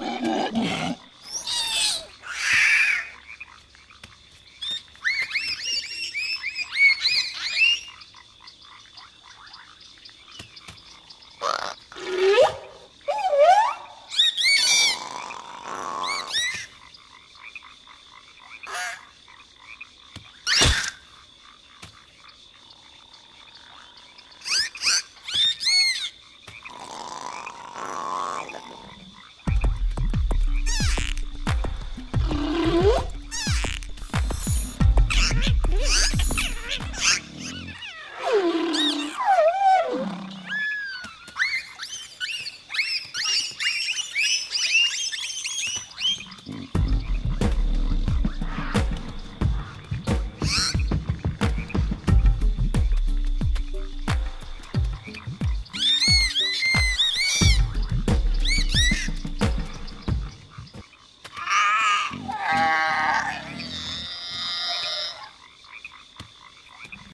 Well,